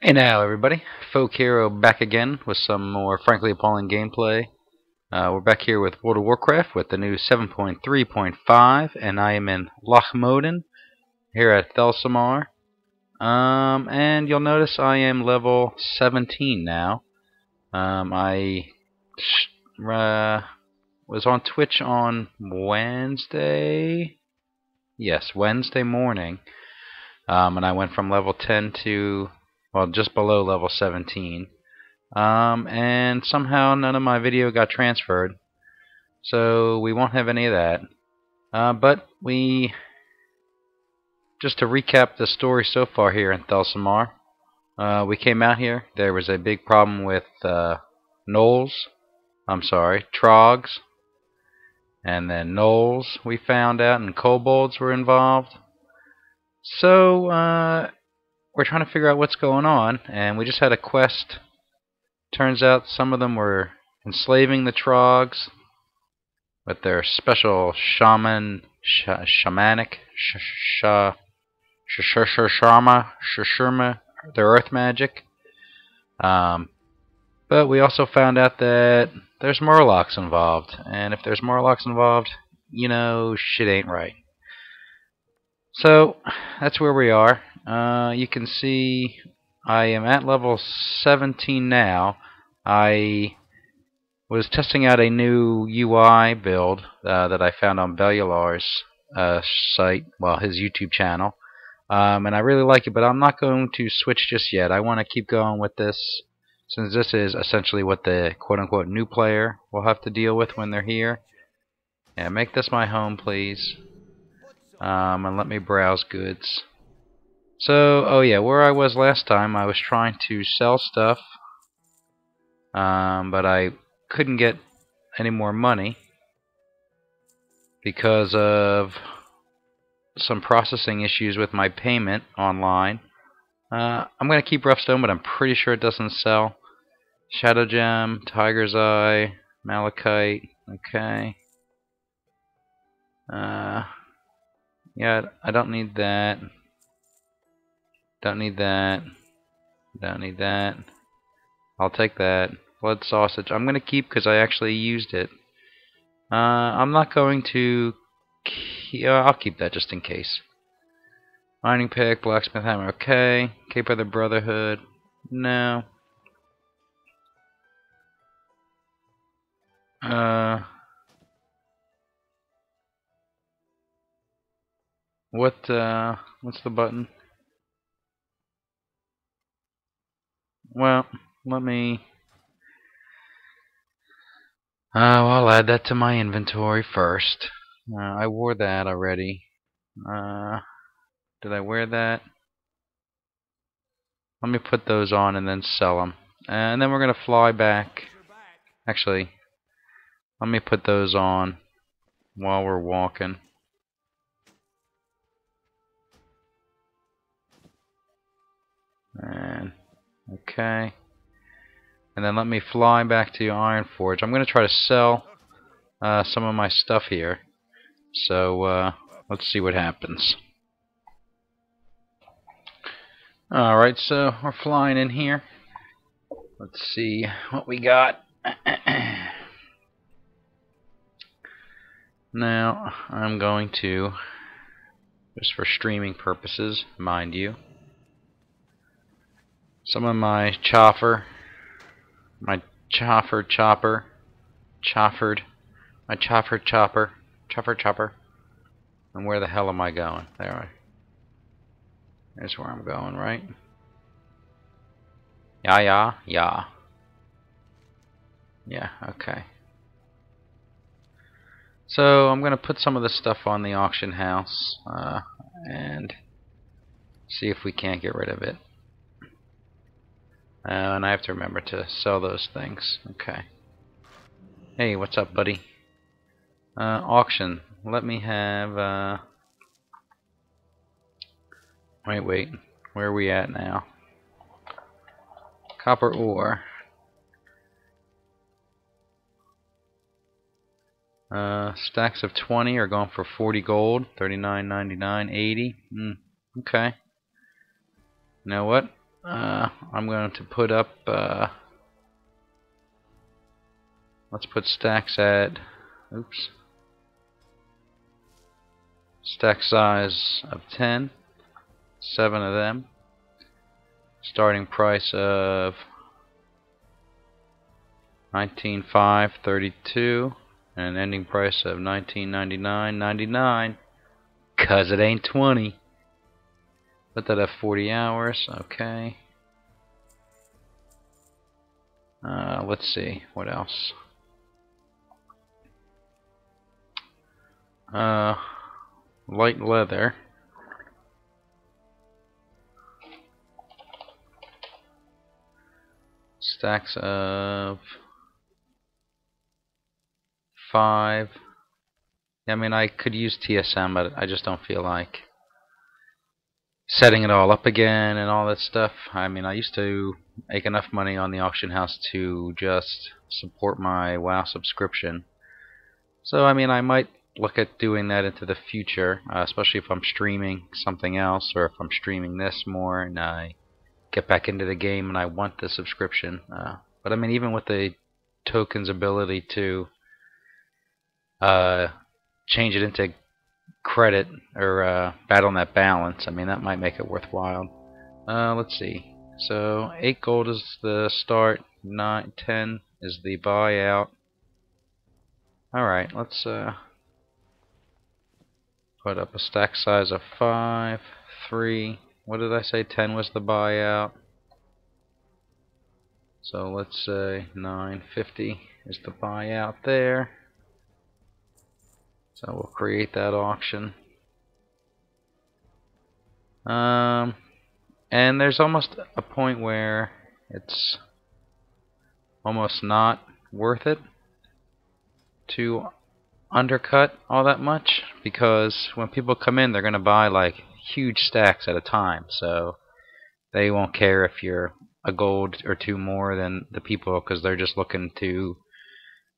Hey now everybody, Folk Hero back again with some more frankly appalling gameplay. Uh, we're back here with World of Warcraft with the new 7.3.5 and I am in Loch Modan here at Thelsamar. Um, and you'll notice I am level 17 now. Um, I uh, was on Twitch on Wednesday. Yes, Wednesday morning. Um, and I went from level 10 to well, just below level 17. Um, and somehow none of my video got transferred, so we won't have any of that. Uh, but we, just to recap the story so far here in Thelsamar, uh, we came out here. There was a big problem with uh, gnolls. I'm sorry, troggs, and then gnolls. We found out, and kobolds were involved. So uh, we're trying to figure out what's going on, and we just had a quest. Turns out some of them were enslaving the Troggs with their special shaman, sh shamanic, sh sh sh sh sh shama, sh shurma, their earth magic. Um, but we also found out that there's Murlocs involved, and if there's Murlocs involved, you know, shit ain't right. So, that's where we are. Uh, you can see I am at level 17 now. I was testing out a new UI build uh, that I found on Bellular's uh, site, well, his YouTube channel. Um, and I really like it, but I'm not going to switch just yet. I want to keep going with this, since this is essentially what the quote-unquote new player will have to deal with when they're here. Yeah, make this my home, please. Um, and let me browse goods. So, oh yeah, where I was last time, I was trying to sell stuff, um, but I couldn't get any more money because of some processing issues with my payment online. Uh, I'm going to keep Rough-Stone, but I'm pretty sure it doesn't sell. Shadow Gem, Tiger's Eye, Malachite, okay. Uh, yeah, I don't need that. Don't need that. Don't need that. I'll take that. Blood sausage. I'm going to keep because I actually used it. Uh, I'm not going to... Uh, I'll keep that just in case. Mining pick, blacksmith hammer, okay. Cape of the Brotherhood, no. Uh, what, uh, what's the button? Well, let me... Uh, I'll add that to my inventory first. Uh, I wore that already. Uh, did I wear that? Let me put those on and then sell them. And then we're going to fly back. Actually, let me put those on while we're walking. And Okay. And then let me fly back to Ironforge. I'm going to try to sell uh, some of my stuff here. So uh, let's see what happens. Alright, so we're flying in here. Let's see what we got. now, I'm going to, just for streaming purposes, mind you, some of my choffer, my choffer chopper, choffered, my choffer chopper, chopper chopper. And where the hell am I going? There. I, there's where I'm going, right? Yeah, yeah, yeah. Yeah, okay. So I'm going to put some of this stuff on the auction house uh, and see if we can't get rid of it. Uh, and I have to remember to sell those things. Okay. Hey, what's up, buddy? Uh, auction. Let me have, uh... Wait, wait. Where are we at now? Copper ore. Uh, stacks of 20 are going for 40 gold, 39.99, 80. Mm, okay. Know what? Uh, I'm going to put up uh, let's put stacks at oops. Stack size of 10 seven of them. Starting price of 19.532 and an ending price of 19.99.99 cuz it ain't 20 let that at 40 hours okay. Uh, let's see what else? Uh, light leather. Stacks of five. I mean, I could use TSM, but I just don't feel like setting it all up again and all that stuff. I mean, I used to make enough money on the auction house to just support my WoW subscription. So, I mean, I might look at doing that into the future, uh, especially if I'm streaming something else or if I'm streaming this more and I get back into the game and I want the subscription. Uh, but I mean, even with the token's ability to uh, change it into credit or uh, Battle.net balance, I mean, that might make it worthwhile. Uh, let's see. So, 8 gold is the start, nine, 10 is the buyout. Alright, let's uh, put up a stack size of 5, 3, what did I say? 10 was the buyout. So let's say 950 is the buyout there. So we'll create that auction. Um, and there's almost a point where it's almost not worth it to undercut all that much because when people come in they're going to buy like huge stacks at a time, so they won't care if you're a gold or two more than the people because they're just looking to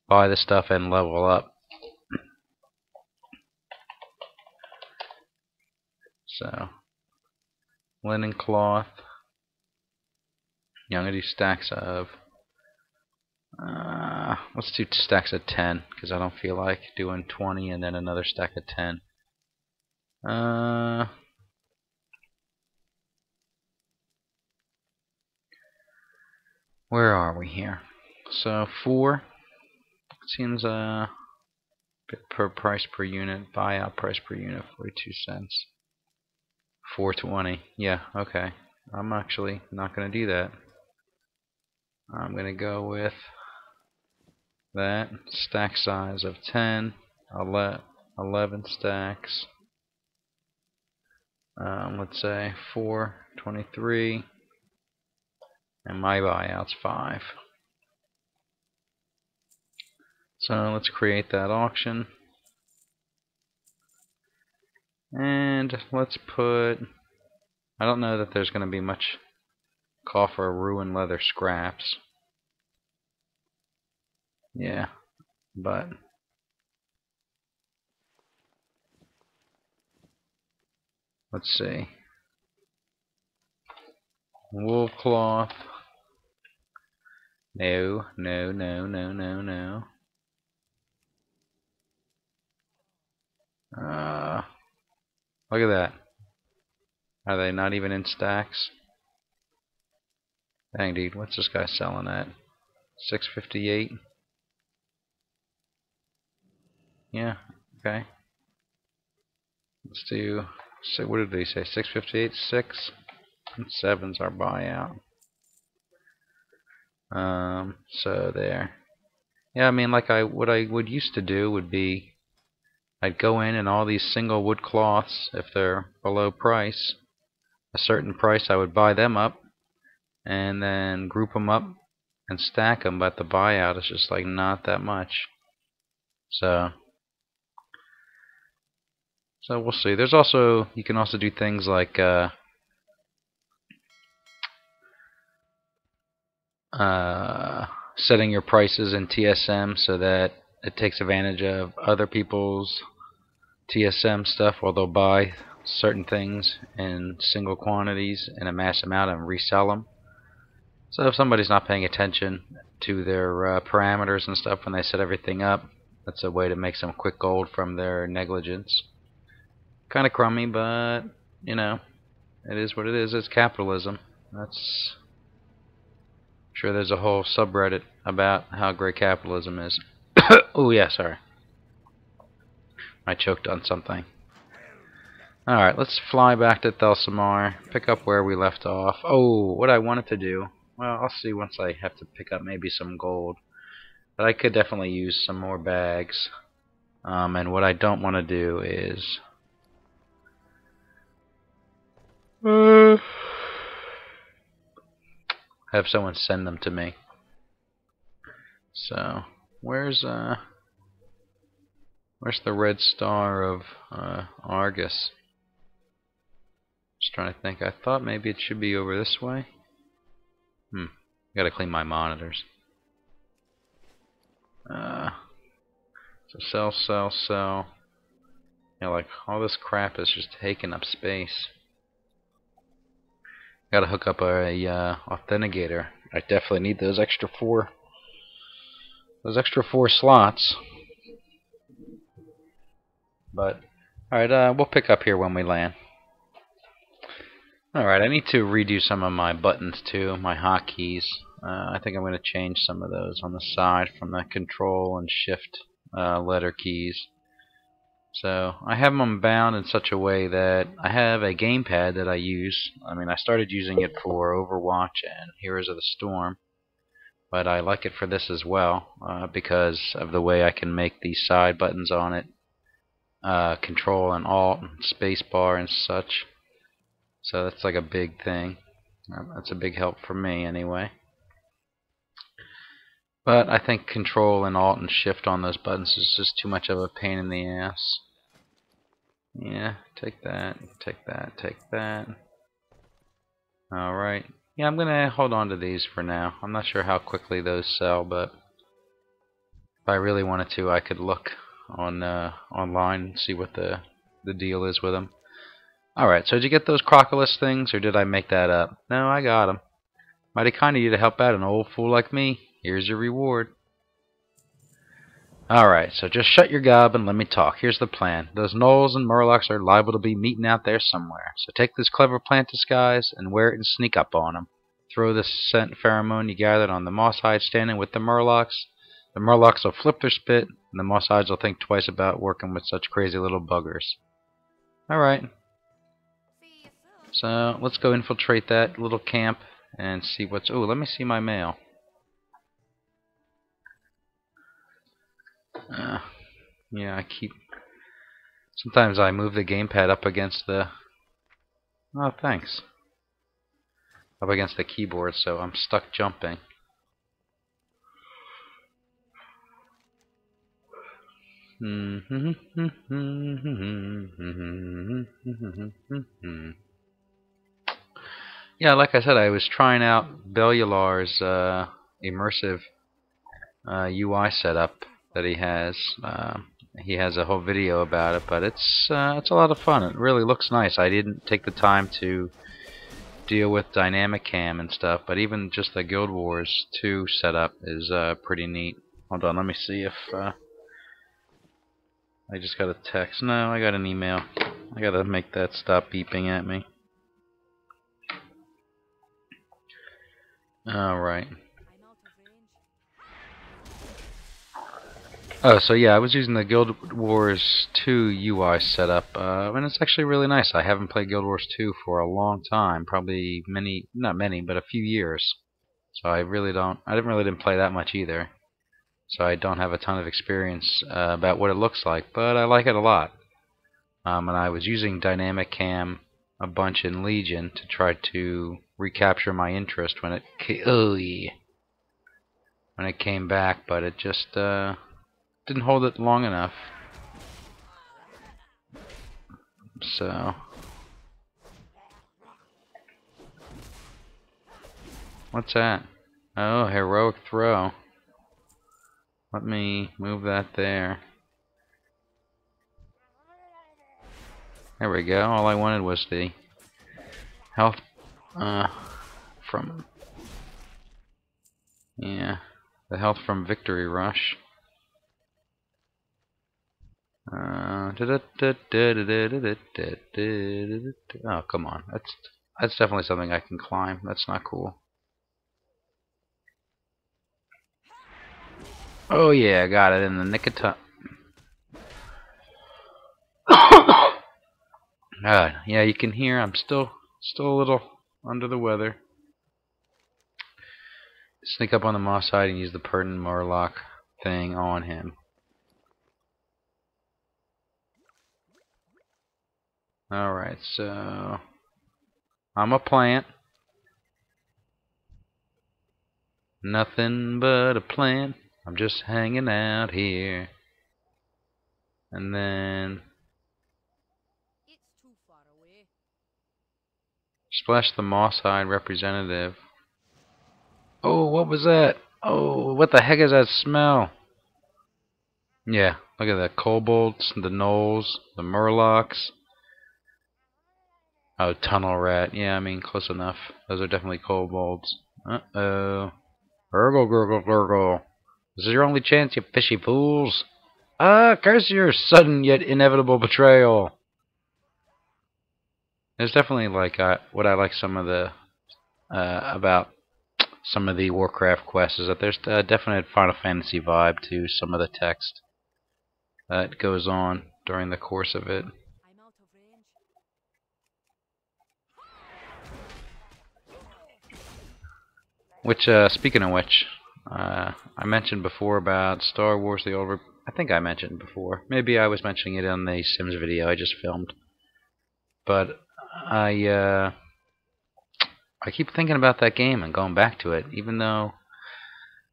buy the stuff and level up. So, linen cloth. Yeah, I'm gonna do stacks of. Uh, let's do stacks of 10 because I don't feel like doing 20 and then another stack of 10. Uh, where are we here? So four seems uh, per price per unit. Buyout price per unit, 42 cents. 420. Yeah, okay. I'm actually not going to do that. I'm going to go with that stack size of 10, 11 stacks. Um, let's say 423 and my buyout's 5. So let's create that auction. And let's put, I don't know that there's going to be much call for ruined leather scraps. Yeah, but let's see. Wool cloth. No, no, no, no, no, no. Uh, look at that. Are they not even in stacks? Dang, dude, what's this guy selling at? 658? Yeah, okay. Let's do, so what did they say, 658, 6? And 7's our buyout. Um, so there. Yeah, I mean, like I what I would used to do would be I'd go in and all these single wool cloths, if they're below price, a certain price, I would buy them up and then group them up and stack them. But the buyout is just like not that much. So, so we'll see. There's also you can also do things like uh, uh, setting your prices in TSM so that it takes advantage of other people's TSM stuff where they'll buy certain things in single quantities in a mass amount and resell them. So if somebody's not paying attention to their uh, parameters and stuff when they set everything up, that's a way to make some quick gold from their negligence. Kind of crummy, but you know, it is what it is. It's capitalism. That's I'm sure there's a whole subreddit about how great capitalism is. oh yeah, sorry. I choked on something. Alright, let's fly back to Thelsamar, pick up where we left off. Oh, what I wanted to do, well, I'll see once I have to pick up maybe some gold. But I could definitely use some more bags. Um, and what I don't want to do is... Uh, have someone send them to me. So, where's, uh... Where's the red star of uh, Argus? Just trying to think. I thought maybe it should be over this way. Hmm. Gotta clean my monitors. Uh, so sell, sell, sell. Yeah, like all this crap is just taking up space. Gotta hook up a, uh, authenticator. I definitely need those extra four. Those extra four slots. But, alright, uh, we'll pick up here when we land. Alright, I need to redo some of my buttons too, my hotkeys. Uh, I think I'm going to change some of those on the side from the control and shift uh, letter keys. So I have them bound in such a way that I have a gamepad that I use. I mean, I started using it for Overwatch and Heroes of the Storm, but I like it for this as well uh, because of the way I can make these side buttons on it uh, control and alt and spacebar and such. So that's like a big thing. Um, that's a big help for me anyway. But I think control and alt and shift on those buttons is just too much of a pain in the ass. Yeah, take that, take that, take that. Alright. Yeah, I'm gonna hold on to these for now. I'm not sure how quickly those sell, but if I really wanted to, I could look on uh, online see what the the deal is with them. Alright, so did you get those Crocolisk things, or did I make that up? No, I got them. Mighty kind of you to help out an old fool like me. Here's your reward. Alright, so just shut your gob and let me talk. Here's the plan. Those gnolls and murlocs are liable to be meeting out there somewhere. So take this clever plant disguise and wear it and sneak up on them. Throw the scent pheromone you gathered on the Mosshide standing with the murlocs. The murlocs will flip their spit, and the Mosshides will think twice about working with such crazy little buggers. Alright. So, let's go infiltrate that little camp and see what's... Oh, let me see my mail. Uh, yeah, I keep... Sometimes I move the gamepad up against the... Oh, thanks. Up against the keyboard, so I'm stuck jumping. Yeah, like I said, I was trying out Bellular's uh, immersive uh, UI setup that he has. Uh, he has a whole video about it, but it's uh, it's a lot of fun. It really looks nice. I didn't take the time to deal with dynamic cam and stuff, but even just the Guild Wars 2 setup is uh, pretty neat. Hold on, let me see if uh, I just got a text. No, I got an email. I gotta make that stop beeping at me. Alright. Oh, so yeah, I was using the Guild Wars 2 UI setup, uh, and it's actually really nice. I haven't played Guild Wars 2 for a long time, probably many, not many, but a few years. So I really don't, I didn't really didn't play that much either so I don't have a ton of experience uh, about what it looks like, but I like it a lot. Um, and I was using Dynamic Cam a bunch in Legion to try to recapture my interest when it when it came back, but it just uh, didn't hold it long enough. So what's that? Oh, heroic throw. Let me move that there. There we go. All I wanted was the health uh, from yeah the health from Victory Rush. Uh, oh come on, that's that's definitely something I can climb. That's not cool. Oh yeah, I got it in the nick of time. uh, yeah, you can hear I'm still still a little under the weather. Sneak up on the Mosshide and use the pertinent Murloc thing on him. Alright, so I'm a plant. Nothing but a plant. I'm just hanging out here. And then Splash the Mosshide representative. Oh, what was that? Oh, what the heck is that smell? Yeah, look at that. Kobolds, the gnolls, the murlocs. Oh, tunnel rat. Yeah, I mean, close enough. Those are definitely kobolds. Uh-oh. Gurgle, gurgle, gurgle. This is your only chance, you fishy fools. Ah, curse your sudden yet inevitable betrayal. There's definitely like uh, what I like some of the uh, about some of the Warcraft quests is that there's a definite Final Fantasy vibe to some of the text that goes on during the course of it. Which, uh, speaking of which, uh, I mentioned before about Star Wars The Old Re I think I mentioned before. Maybe I was mentioning it on the Sims video I just filmed. But I, uh, I keep thinking about that game and going back to it, even though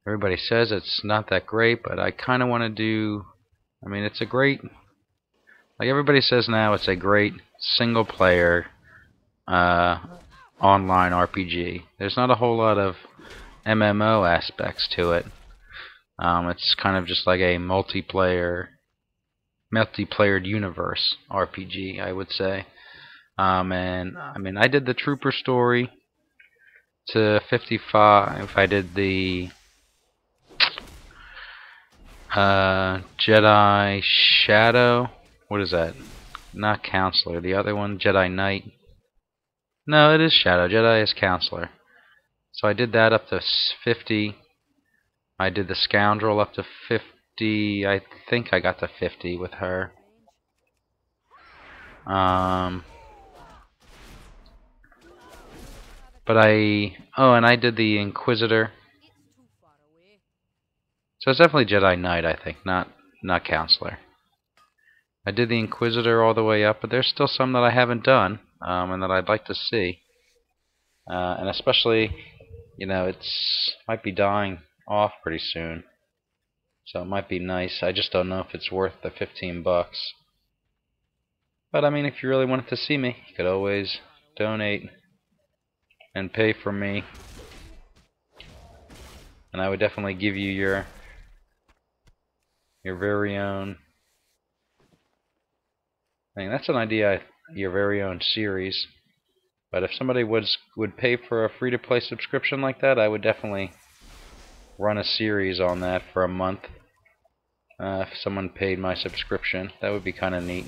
everybody says it's not that great, but I kind of want to do, I mean, it's a great, like everybody says now, it's a great single player, uh, online RPG. There's not a whole lot of MMO aspects to it. Um, it's kind of just like a multiplayer, multiplayered universe RPG, I would say. Um, and I mean, I did the Trooper story to 55. I did the uh, Jedi Shadow. What is that? Not Consular. The other one, Jedi Knight. No, it is Shadow. Jedi is Consular. So I did that up to 50. I did the Scoundrel up to 50. I think I got to 50 with her. Um, but I... Oh, and I did the Inquisitor. So it's definitely Jedi Knight, I think, not not Consular. I did the Inquisitor all the way up, but there's still some that I haven't done, um, and that I'd like to see. Uh, and especially you know, it's might be dying off pretty soon. So it might be nice. I just don't know if it's worth the 15 bucks. But I mean, if you really wanted to see me, you could always donate and pay for me. And I would definitely give you your your very own thing. That's an idea, your very own series. But if somebody would would pay for a free to play subscription like that, I would definitely run a series on that for a month. Uh, if someone paid my subscription, that would be kind of neat.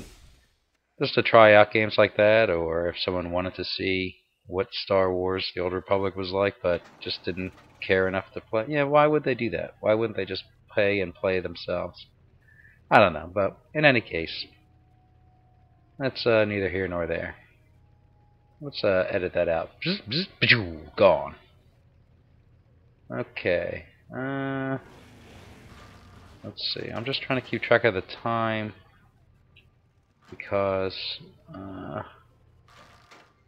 Just to try out games like that, or if someone wanted to see what Star Wars The Old Republic was like, but just didn't care enough to play. Yeah, why would they do that? Why wouldn't they just pay and play themselves? I don't know, but in any case, that's uh, neither here nor there. Let's uh, edit that out. Gone. Okay. Uh, let's see. I'm just trying to keep track of the time because. Uh,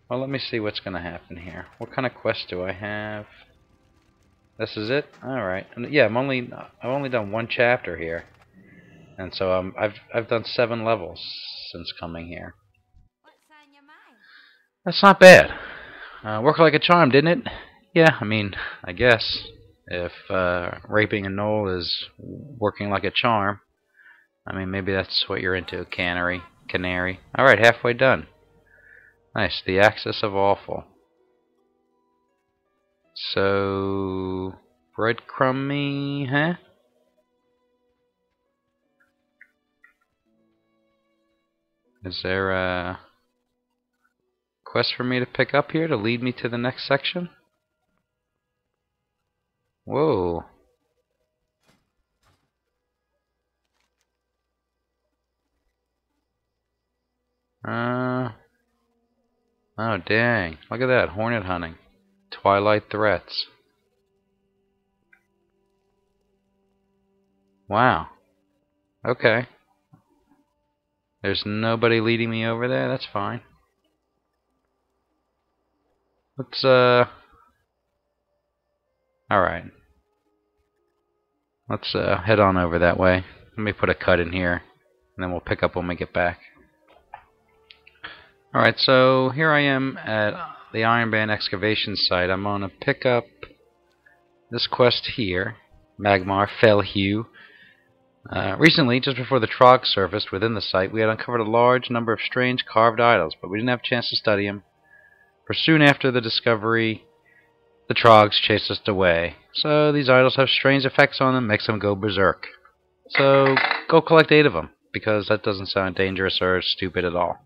well, let me see what's going to happen here. What kind of quest do I have? This is it. All right. And yeah, I'm only I've only done one chapter here, and so um, I've I've done seven levels since coming here. That's not bad. Uh, worked like a charm, didn't it? Yeah, I mean, I guess. If uh, raping a gnoll is working like a charm, I mean, maybe that's what you're into, canary. Canary. Alright, halfway done. Nice, the axis of awful. So breadcrumby, huh? Is there a quest for me to pick up here to lead me to the next section? Whoa. Uh, oh dang, look at that, hornet hunting. Twilight threats. Wow. Okay. There's nobody leading me over there, that's fine. Let's, uh... Alright. Let's, uh, head on over that way. Let me put a cut in here, and then we'll pick up when we get back. Alright, so here I am at the Ironband excavation site. I'm going to pick up this quest here, Magmar Fellhew. Uh, recently, just before the Troggs surfaced within the site, we had uncovered a large number of strange carved idols, but we didn't have a chance to study them. For soon after the discovery, the Troggs chased us away. So these idols have strange effects on them, makes them go berserk. So go collect eight of them, because that doesn't sound dangerous or stupid at all.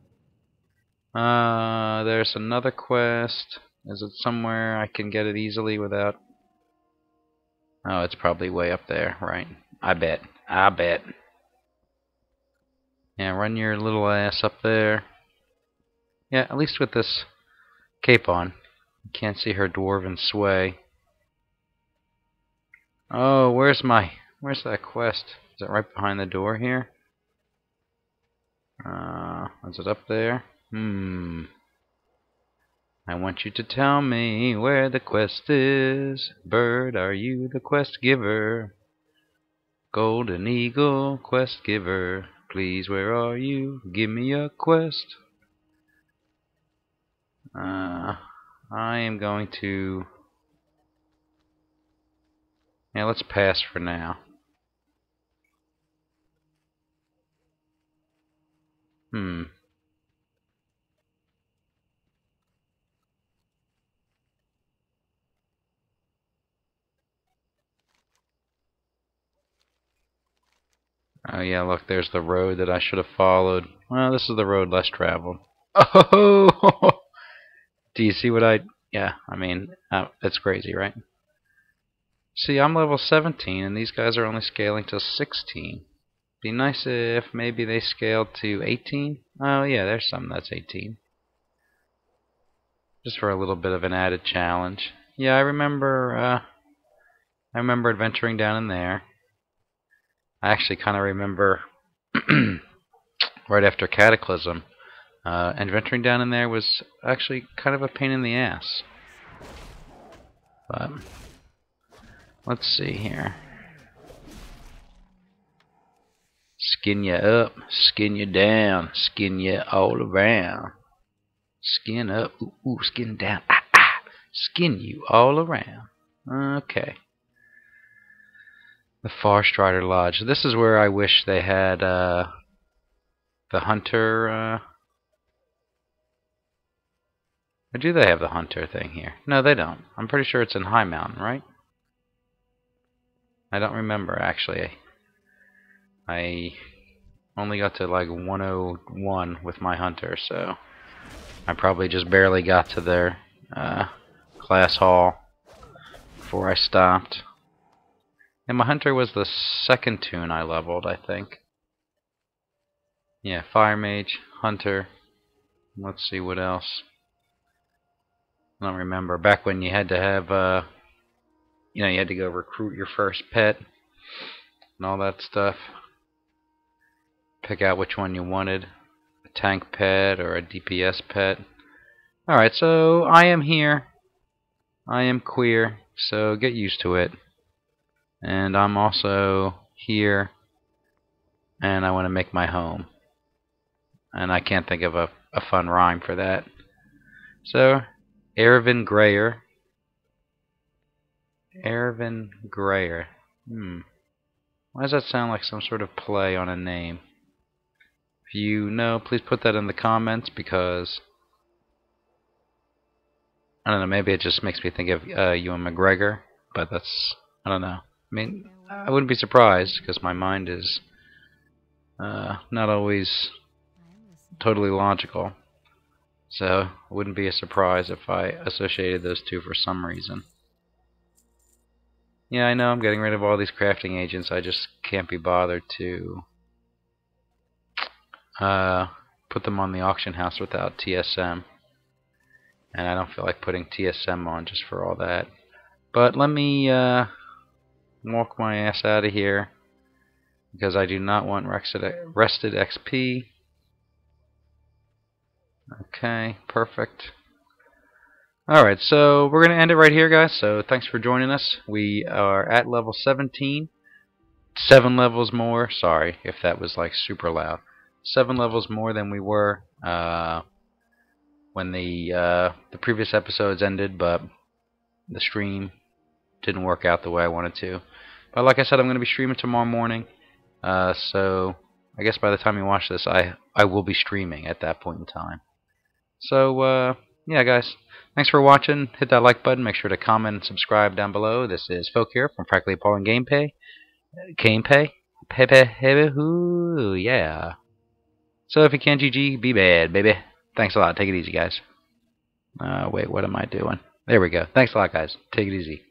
Uh, there's another quest. Is it somewhere I can get it easily without... Oh, it's probably way up there, right? I bet. I bet. Yeah, run your little ass up there. Yeah, at least with this cape on. Can't see her dwarven sway. Oh, where's my... Where's that quest? Is it right behind the door here? Uh, is it up there? Hmm. I want you to tell me where the quest is. Bird, are you the quest giver? Golden Eagle, quest giver. Please, where are you? Give me a quest. Uh, I am going to... Yeah, let's pass for now. Hmm. Oh yeah, look, there's the road that I should have followed. Well, this is the road less traveled. Oh! Do you see what I... Yeah, I mean, uh, that's crazy, right? See, I'm level 17, and these guys are only scaling to 16. Be nice if maybe they scaled to 18. Oh yeah, there's some that's 18. Just for a little bit of an added challenge. Yeah, I remember, uh, I remember adventuring down in there. I actually kind of remember right after Cataclysm, uh, and venturing down in there was actually kind of a pain in the ass. But let's see here. Skin you up, skin you down, skin you all around. Skin up, ooh, ooh skin down, ah, ah, skin you all around. Okay. The Farstrider Lodge. This is where I wish they had uh, the Hunter. Uh, or do they have the Hunter thing here? No, they don't. I'm pretty sure it's in Highmountain, right? I don't remember, actually. I only got to like 101 with my Hunter, so I probably just barely got to their uh, class hall before I stopped. And my hunter was the second toon I leveled, I think. Yeah, Fire Mage, Hunter. Let's see what else. I don't remember. Back when you had to have, uh, you know, you had to go recruit your first pet and all that stuff. Pick out which one you wanted. A tank pet or a DPS pet. Alright, so I am here. I am queer, so get used to it and I'm also here and I want to make my home and I can't think of a, a fun rhyme for that so Ervin Grayer Ervin Grayer hmm why does that sound like some sort of play on a name if you know please put that in the comments because I don't know. Maybe it just makes me think of uh, Ewan McGregor, but that's I don't know. I mean, I wouldn't be surprised because my mind is uh, not always totally logical. So wouldn't be a surprise if I associated those two for some reason. Yeah, I know I'm getting rid of all these crafting agents. I just can't be bothered to uh, put them on the auction house without TSM. And I don't feel like putting TSM on just for all that. But let me uh, walk my ass out of here because I do not want rested, rested XP. Okay, perfect. Alright, so we're going to end it right here, guys. So thanks for joining us. We are at level 17. Seven levels more. Sorry if that was like super loud. Seven levels more than we were uh, when the uh, the previous episodes ended, but the stream didn't work out the way I wanted to. But like I said, I'm going to be streaming tomorrow morning. Uh, so I guess by the time you watch this, I I will be streaming at that point in time. So uh, yeah, guys. Thanks for watching. Hit that like button. Make sure to comment and subscribe down below. This is Folk here from Frankly Appalling Gameplay. Gameplay? Pepe, pepe, ooh, yeah. So if you can't GG, be bad, baby. Thanks a lot. Take it easy, guys. Uh, wait, what am I doing? There we go. Thanks a lot, guys. Take it easy.